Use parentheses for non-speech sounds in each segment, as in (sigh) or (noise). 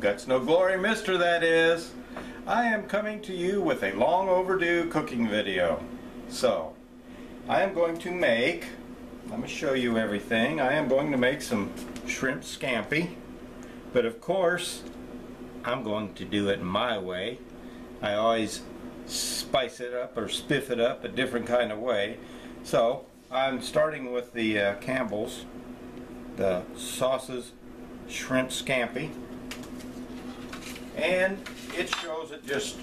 No Glory Mister that is. I am coming to you with a long overdue cooking video. So, I am going to make, let me show you everything. I am going to make some shrimp scampi. But of course, I'm going to do it my way. I always spice it up or spiff it up a different kind of way. So, I'm starting with the uh, Campbell's, the sauces shrimp scampi and it shows it just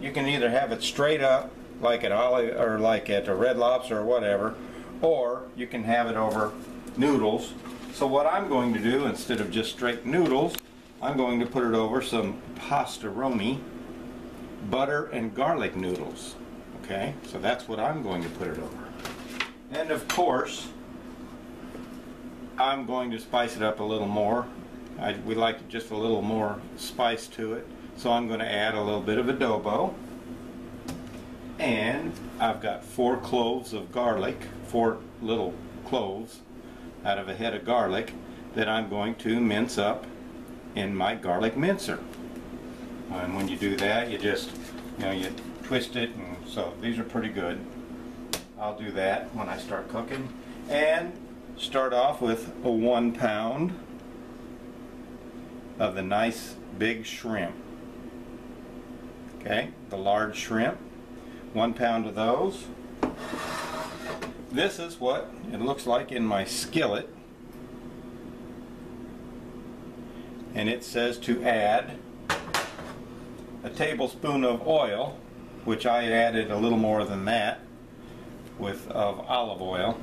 you can either have it straight up like at Olive, or like at a Red Lobster or whatever or you can have it over noodles. So what I'm going to do instead of just straight noodles I'm going to put it over some pasta pastaroni butter and garlic noodles okay? So that's what I'm going to put it over. And of course I'm going to spice it up a little more I, we like just a little more spice to it. So I'm going to add a little bit of adobo. And I've got four cloves of garlic, four little cloves out of a head of garlic that I'm going to mince up in my garlic mincer. And when you do that, you just, you know, you twist it, and so these are pretty good. I'll do that when I start cooking. And start off with a one pound of the nice big shrimp. Okay, the large shrimp. One pound of those. This is what it looks like in my skillet. And it says to add a tablespoon of oil, which I added a little more than that with of olive oil.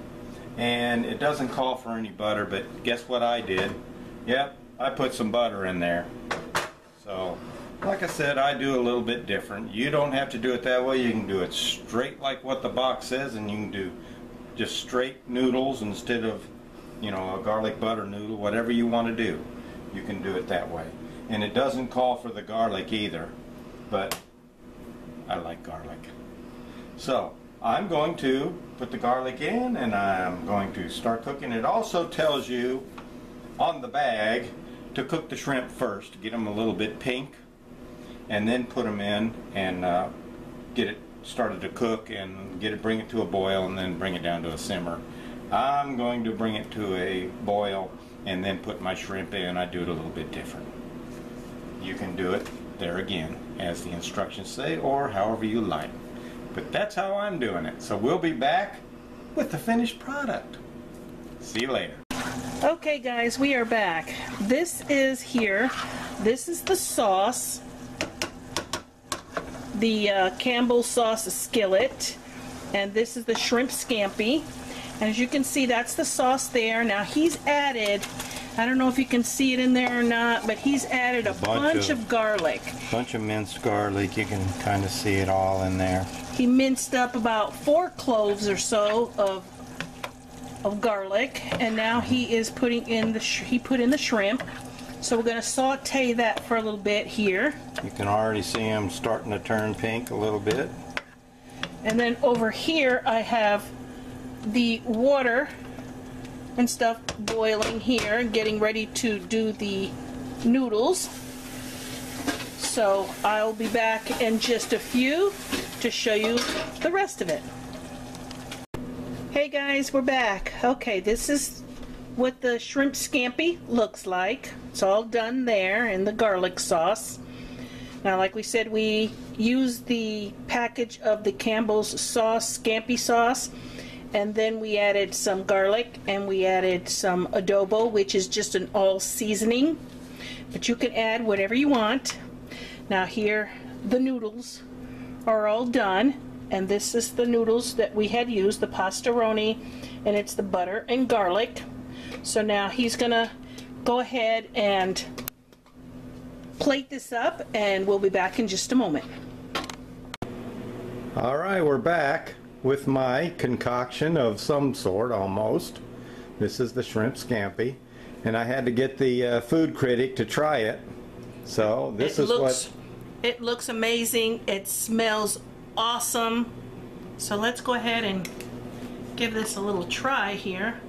And it doesn't call for any butter, but guess what I did? Yep, I put some butter in there. So, like I said, I do a little bit different. You don't have to do it that way. You can do it straight like what the box says, and you can do just straight noodles instead of, you know, a garlic butter noodle, whatever you want to do. You can do it that way. And it doesn't call for the garlic either, but I like garlic. So, I'm going to put the garlic in and I'm going to start cooking. It also tells you on the bag to cook the shrimp first, get them a little bit pink, and then put them in and uh, get it started to cook and get it, bring it to a boil, and then bring it down to a simmer. I'm going to bring it to a boil and then put my shrimp in. I do it a little bit different. You can do it there again, as the instructions say, or however you like. But that's how I'm doing it. So we'll be back with the finished product. See you later. Okay guys, we are back. This is here. This is the sauce. The uh, Campbell sauce skillet. And this is the shrimp scampi. And as you can see, that's the sauce there. Now he's added, I don't know if you can see it in there or not, but he's added a, a bunch, bunch of, of garlic. bunch of minced garlic. You can kind of see it all in there. He minced up about four cloves or so of of garlic and now he is putting in the he put in the shrimp. So we're going to saute that for a little bit here. You can already see them starting to turn pink a little bit. And then over here I have the water and stuff boiling here getting ready to do the noodles. So I'll be back in just a few to show you the rest of it Hey guys, we're back. Okay, this is what the shrimp scampi looks like. It's all done there in the garlic sauce. Now, like we said, we used the package of the Campbell's sauce, scampi sauce, and then we added some garlic and we added some adobo, which is just an all seasoning. But you can add whatever you want. Now here, the noodles are all done and this is the noodles that we had used, the Pasta Roni, and it's the butter and garlic. So now he's gonna go ahead and plate this up and we'll be back in just a moment. All right, we're back with my concoction of some sort almost. This is the shrimp scampi and I had to get the uh, food critic to try it. So this it is looks, what it looks amazing. It smells awesome. So let's go ahead and give this a little try here.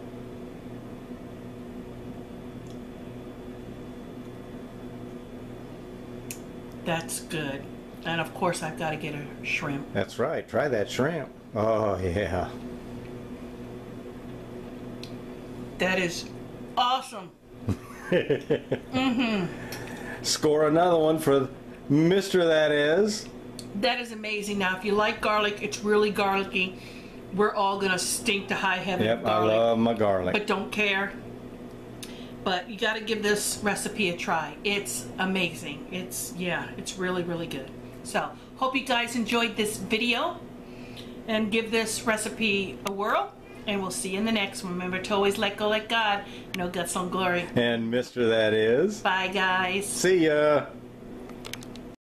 That's good. And of course, I've got to get a shrimp. That's right. Try that shrimp. Oh, yeah. That is awesome. (laughs) mm-hmm. Score another one for Mr. That Is. That is amazing. Now, if you like garlic, it's really garlicky. We're all gonna stink to high heaven Yep, of I love my garlic. but don't care. But you got to give this recipe a try. It's amazing. It's yeah, it's really really good. So hope you guys enjoyed this video, and give this recipe a whirl. And we'll see you in the next one. Remember to always let go like God. No guts no glory. And Mr. That Is. Bye guys. See ya.